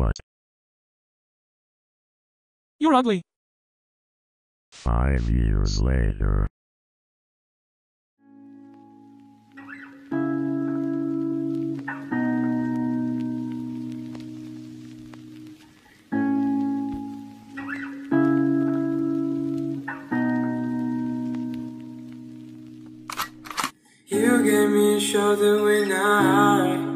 What? You're ugly. Five years later. You gave me a shoulder when I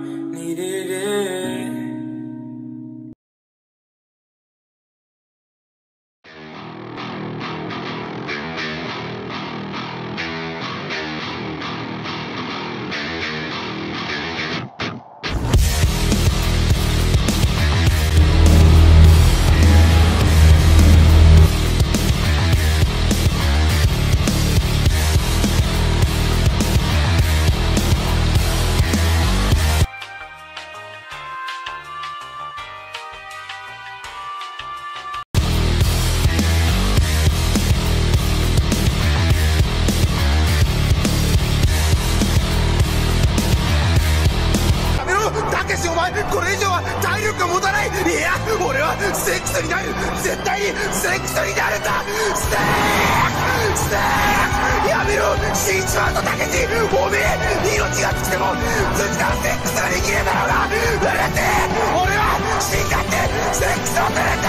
しお前これ以上は体力が持たないいや俺はセックスになる絶対にセックスになるんだステーステーやめろ死んじまうぞたけしおめえ命が尽きてもずっとセックスができねえだろうがうるせえ俺は死んだってセックスをするんだ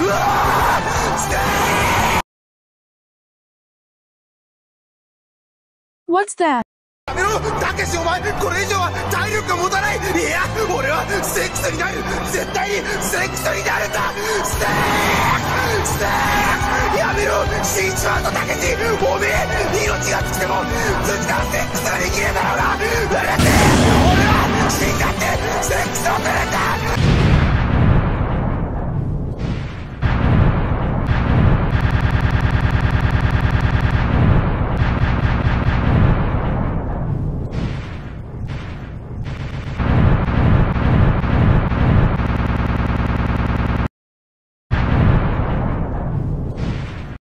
うわステー What's that? ろたけしお前これ以上は体力が持たない。いや俺はセックスになる。絶対にセックスになるんだス。テース。テーやめろ。死んじまうとたけしおめえ命が尽きてもずっとセックスができねえだろうが